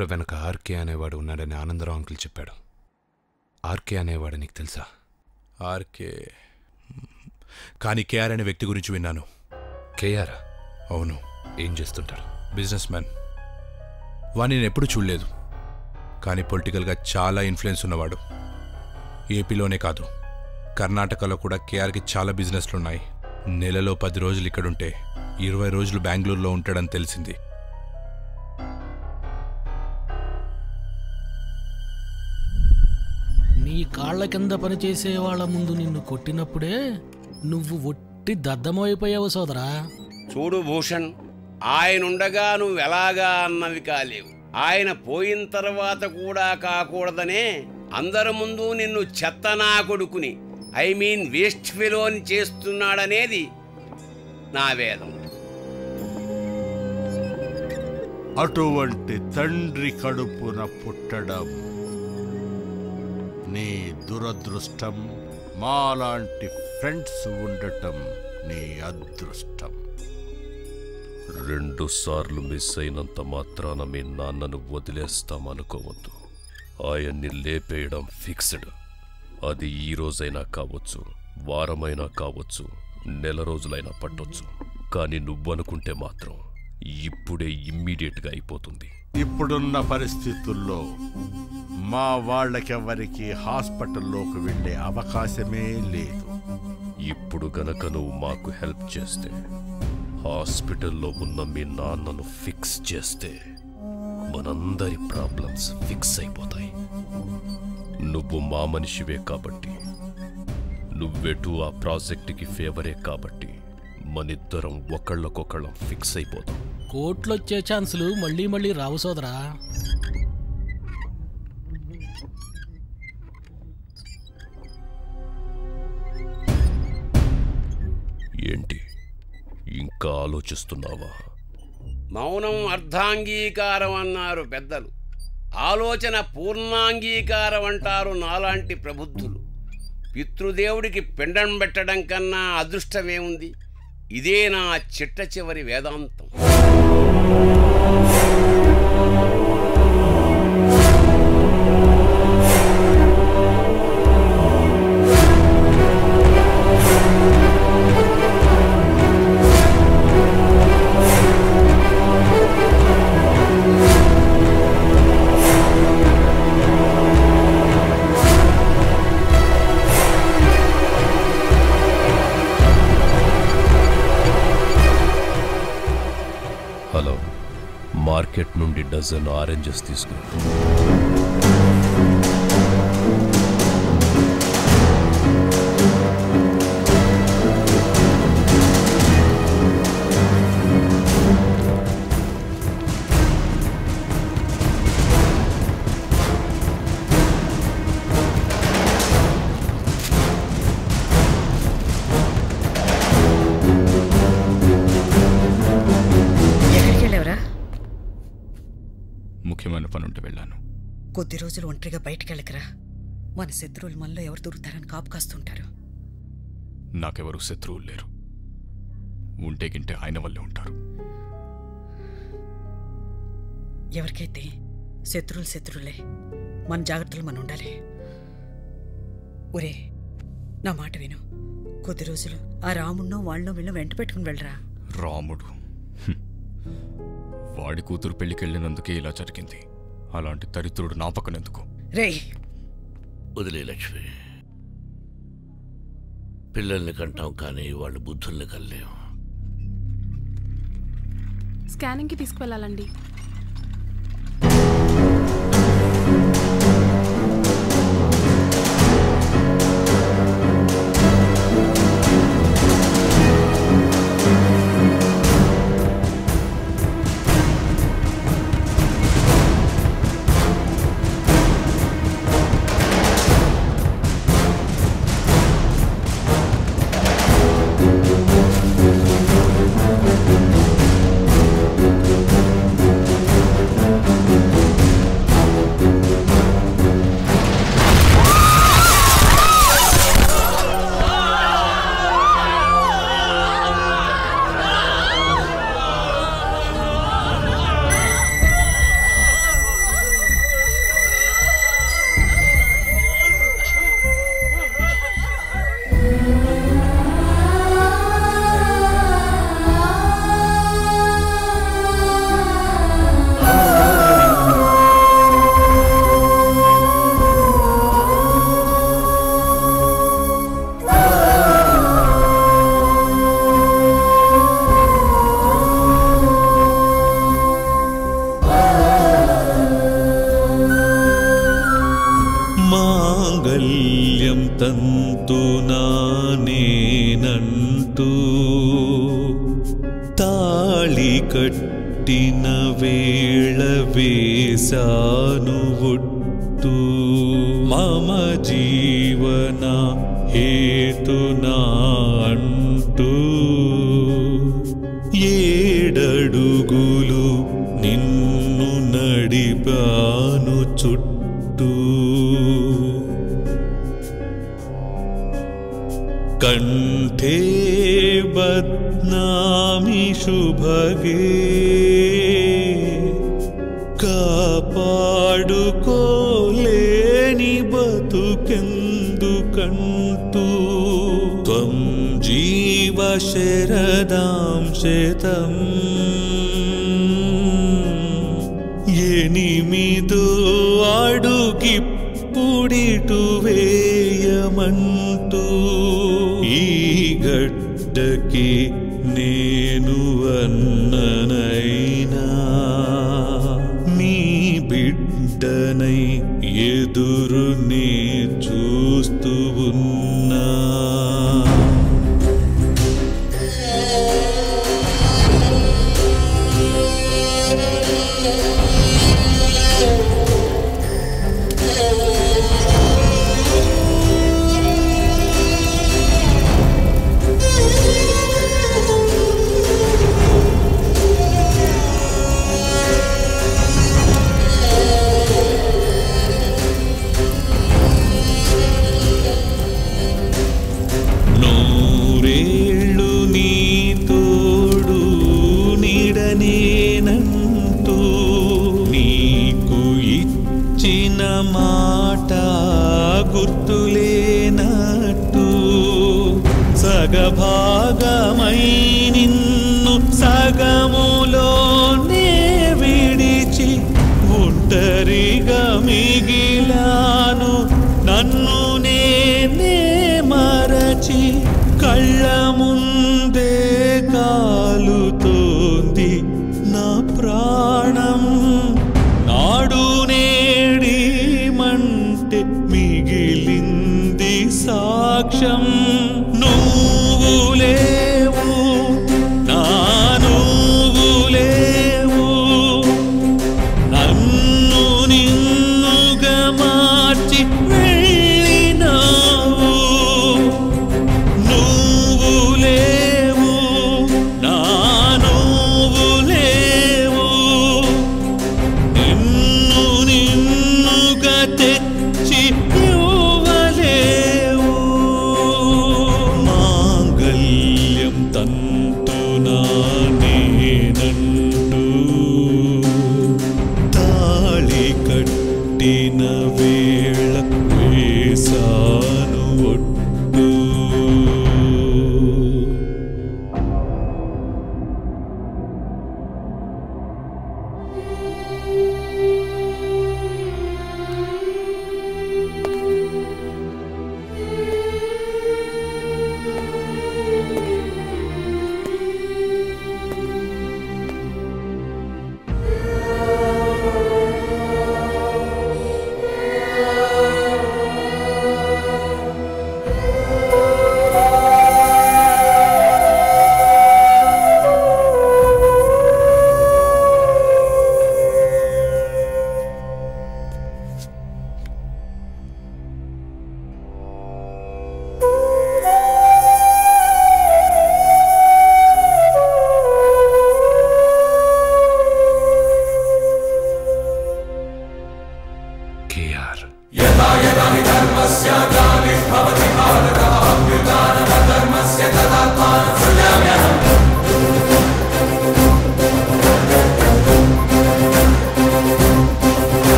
Doctor వెనక RK అనేవాడు ఉన్నాడని ఆనందరావు అంకుల్ చెప్పాడు. ఆర్కే అనేవాడు నీకు తెలుసా? ఆర్కే. కానీ కేఆర్ అనే వ్యక్తి గురించి విన్నాను. కేఆర్? అవును. ఏం చేస్తుంటారు బిజినెస్ మ్యాన్. వాణ్ణి నేను ఎప్పుడూ చూడలేదు. కానీ పొలిటికల్గా చాలా ఇన్ఫ్లుయెన్స్ ఉన్నవాడు. ఏపీలోనే కాదు. కర్ణాటకలో కూడా కేఆర్కి చాలా బిజినెస్లు ఉన్నాయి నెలలో పది రోజులు ఇక్కడుంటే ఇరవై రోజులు బెంగళూరులో ఉంటాడని తెలిసింది. నీ కాళ్ళ కింద పనిచేసే వాళ్ళ ముందు నిన్ను కొట్టినప్పుడే నువ్వు ఒట్టి దద్దమైపోయావు సోదరా. చూడు భూషణ్ ఆయనుండగా నువ్వు ఎలాగా అన్నవి కాలేవు. ఆయన పోయిన తర్వాత కూడా కాకూడదనే అందరి ముందు నిన్ను చెత్తనా కొడుకుని ఐ మీన్ వేస్ట్ ఫిలోని చేస్తున్నాడనేది నా వేదం. అటువంటి తండ్రి కడుపున పుట్టడం నీ దురదృష్టం మాలాంటి ఫ్రెండ్స్ ఉండటం నీ అదృష్టం. రెండు సార్లు మిస్ అయినంత మాత్రాన మీ నాన్నను వదిలేస్తామనుకోవద్దు ఆయన్ని లేపేయడం ఫిక్స్డ్. అది ఈ రోజైనా కావచ్చు వారమైనా కావచ్చు నెల రోజులైనా పట్టొచ్చు. కానీ నువ్వనుకుంటే మాత్రం ఇప్పుడే ఇమ్మీడియట్గా అయిపోతుంది. ఇప్పుడున్న పరిస్థితుల్లో మా వాళ్ళకెవరికి హాస్పిటల్లోకి వెళ్ళే అవకాశమే లేదు. ఇప్పుడు గనక నువ్వు మాకు హెల్ప్ చేస్తే హాస్పిటల్లో ఉన్న మీ నాన్నను ఫిక్స్ చేస్తే మనందరి ప్రాబ్లమ్స్ ఫిక్స్ అయిపోతాయి. నువ్వు మా మనిషివే కాబట్టి నువ్వెటు ఆ ప్రాజెక్టుకి ఫేవరే కాబట్టి మనిద్దరం ఒకళ్ళకొకళ్ళం ఫిక్స్ అయిపోతాం. కోట్లొచ్చే ఛాన్సులు మళ్ళీ మళ్ళీ రావు సోదరా. ఏంటి? ఇంకా ఆలోచిస్తున్నావా? మౌనం అర్ధాంగీకారం అన్నారు పెద్దలు. ఆలోచన పూర్ణాంగీకారం అంటారు నాలాంటి ప్రబుద్ధులు. పితృదేవుడికి పిండం పెట్టడం కన్నా అదృష్టమేముంది? ఇదే నా చిట్ట చివరి వేదాంతం. మార్కెట్ నుండి డజన్ ఆరెంజెస్ కొద్ది రోజులు ఒంటరిగా బయటికి వెళ్ళకరా మన శత్రువులు మనలో ఎవరు దొరుకుతారని కాపు కాస్తుంటారు. నాకెవరూ శత్రువులు లేరు. ఉంటే గింటే ఆయన వల్లే ఉంటారు. ఎవరికైతే శత్రువులు శత్రువులే మన జాగ్రత్తలు మనం ఉండాలి. ఒరే నా మాట విను. కొద్ది రోజులు ఆ రామున్నో వాళ్ళనో వీళ్ళనో వెంట పెట్టుకుని వెళ్ళరా. రాముడు. వాడి కూతురు పెళ్ళికెళ్ళినందుకే ఇలా జరిగింది. అలాంటి దరిద్రుడు నా పక్కనెందుకు రేయ్. వదిలే లక్ష్మి. పిల్లల్ని కంటాం కానీ వాళ్ళు బుద్ధుల్ని కల్లేం స్కానింగ్కి తీసుకువెళ్ళాలండి. तुल्यं तन्तु नानन्तु तालिकट्टिन वेळवेसानुवुट् కంఠే బద్నామి శుభగే కాపాడుకోలేని బతుకెందుకంటూ త్వం జీవ శరదాం శతం ఎనిమిదో అడుగిప్పుడిటు వేయమంటూ ఈ గడ్డకి నేను అన్ననైనా. నీ బిడ్డనై ఎదురు మాట గుర్తులేనట్టు సగభాగమై నిన్ను సగము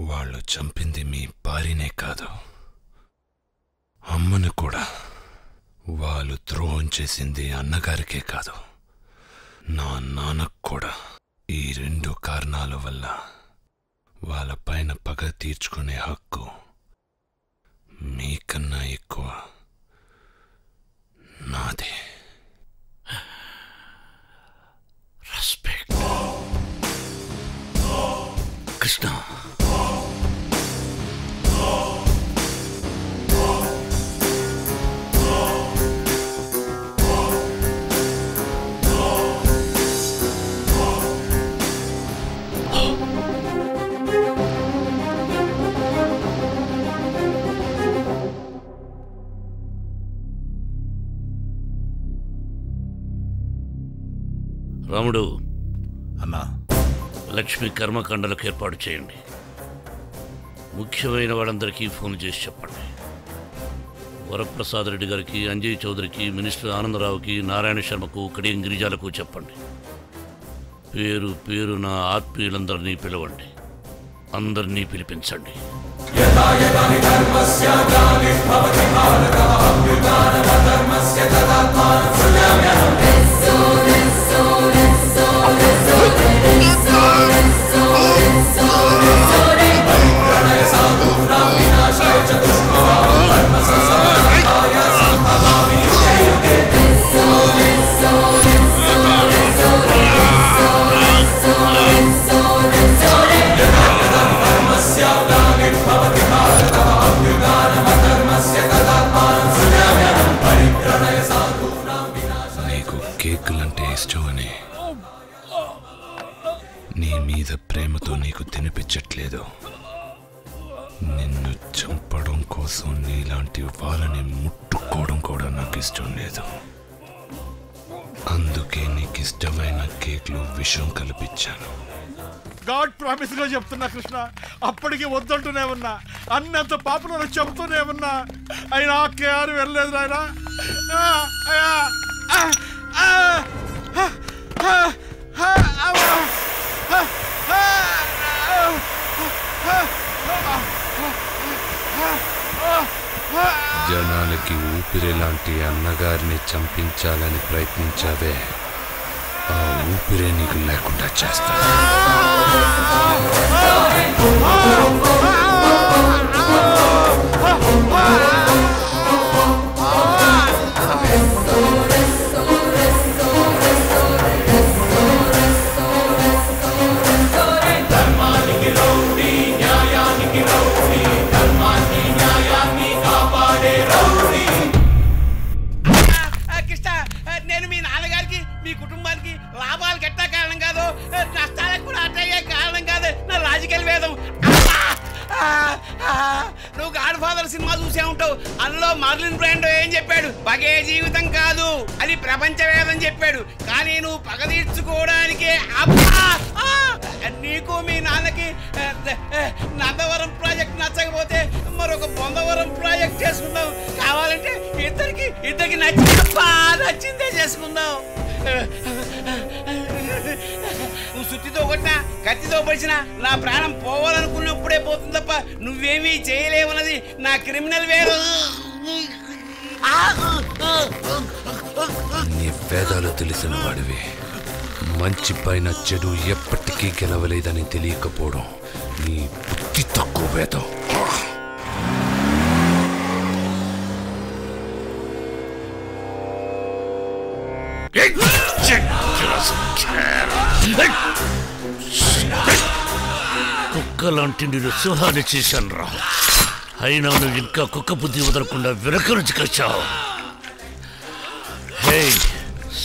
వాళ్ళు చంపింది మీ భార్యనే కాదు. అమ్మను కూడా. వాళ్ళు ద్రోహం చేసింది అన్నగారికే కాదు. నా నాన్నకు కూడా. ఈ రెండు కారణాల వల్ల వాళ్ళ పైన పగ తీర్చుకునే హక్కు మీకన్నా ఎక్కువ నాదే. రెస్పెక్ట్ కృష్ణ రాముడు. అన్నా. లక్ష్మి కర్మకాండలకు ఏర్పాటు చేయండి. ముఖ్యమైన వాళ్ళందరికీ ఫోన్ చేసి చెప్పండి. వరప్రసాద్ రెడ్డి గారికి అంజయ్ చౌదరికి మినిస్టర్ ఆనందరావుకి నారాయణ శర్మకు కడియం గిరిజాలకు చెప్పండి. పేరు పేరు నా ఆత్మీయులందరినీ పిలవండి. అందరినీ పిలిపించండి. నీకు నిన్ను చంపడం కోసం నీలాంటి వాళ్ళని ముట్టుకోవడం కూడా నాకు ఇష్టం లేదు అందుకే నీకు ఇష్టమైన కేక్లు విషం కల్పించాను గాడ్ ప్రామిస్గా చెప్తున్నా కృష్ణ అప్పటికి వద్దంటూనే ఉన్నా అన్నంత పాపను చెబుతూనే ఉన్నా అయినా కేఆర్ వెళ్ళలేదు నాయన జనాలకి ఊపిరి లాంటి అన్నగారిని చంపించాలని ప్రయత్నించావే. ఆ ఊపిరే నీకు లేకుండా చేస్తా. Oh, కత్తితో నా ప్రాణం పోవాలనుకున్నప్పుడే పోతుంది తప్ప నువ్వేమీ చేయలేవన్నది నా క్రిమినల్ వేరు నీ వేదాలు తెలిసిన వాడివి. మంచి పైన చెడు ఎప్పటికీ గెలవలేదని తెలియకపోవడం నీ బుద్ధి తక్కువ వేదం. కుక్క లాంటి నేను సింహాన్ని చేశాను రా. అయినా నువ్వు ఇంకా కుక్క బుద్ధి వదలకుండా వెనక నుంచి కచ్చావు హే